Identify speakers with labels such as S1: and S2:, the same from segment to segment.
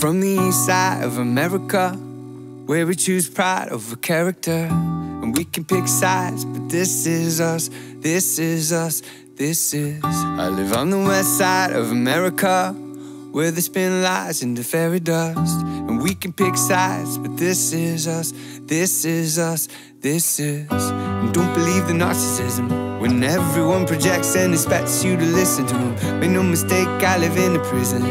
S1: from the east side of America, where we choose pride over character. And we can pick sides, but this is us, this is us, this is. I live on the west side of America, where they spin lies into fairy dust. And we can pick sides, but this is us, this is us, this is. And don't believe the narcissism when everyone projects and expects you to listen to them. Make no mistake, I live in a prison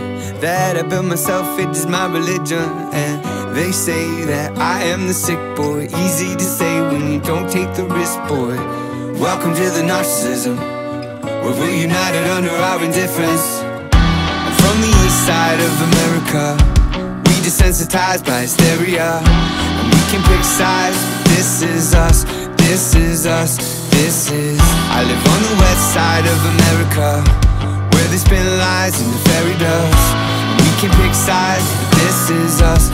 S1: that I built myself, it is my religion. And they say that I am the sick boy. Easy to say when you don't take the risk, boy. Welcome to the narcissism, where we're united under our indifference. I'm from the east side of America. We desensitized by hysteria. And we can pick sides. This is us, this is us, this is. I live on the west side of America. Where they spin lies into fairy dust. We can pick sides. This is us,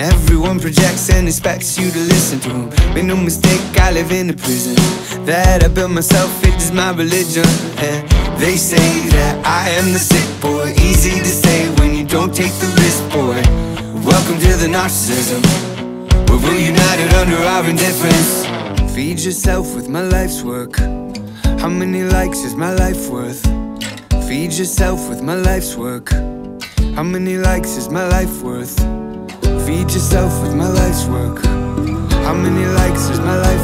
S1: everyone projects and expects you to listen to them. Make no mistake, I live in a prison that I built myself. It is my religion, and they say that I am the sick boy. Easy to say when you don't take the risk, boy. Welcome to the narcissism, we're united under our indifference. Feed yourself with my life's work. How many likes is my life worth? Feed yourself with my life's work. How many likes is my life worth? Feed yourself with my life's work. How many likes is my life